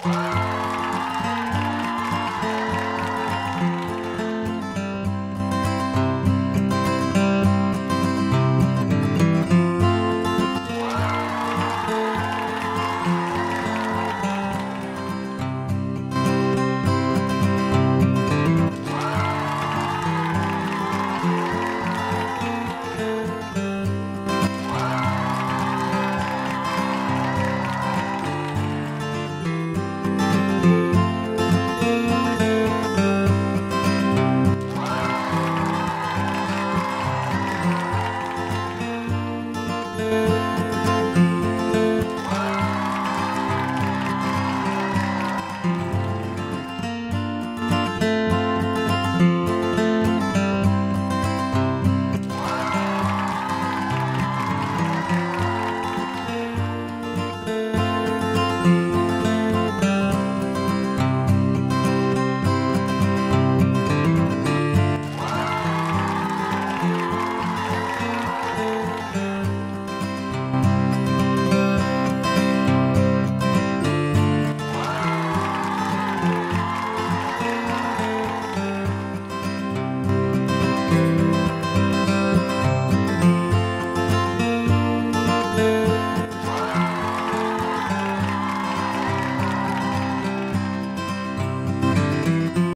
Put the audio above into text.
Bye.